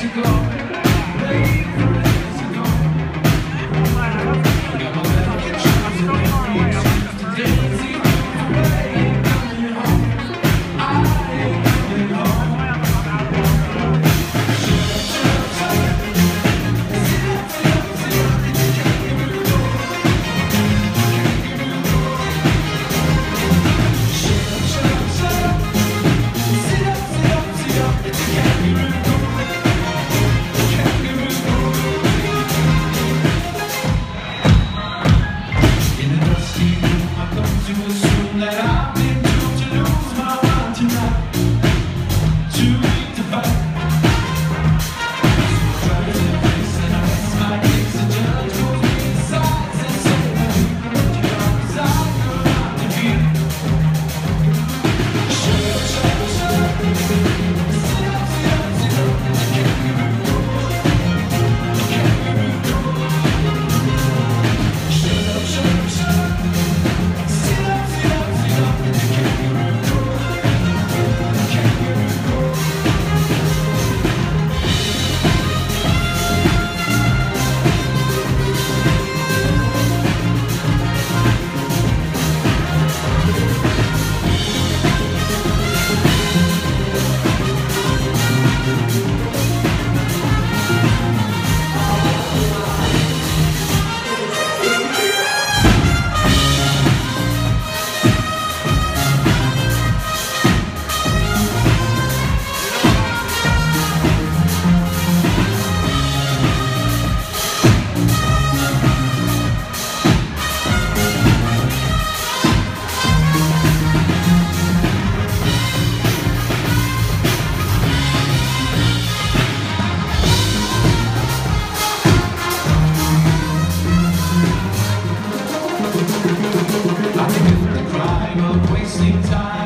to glory. time.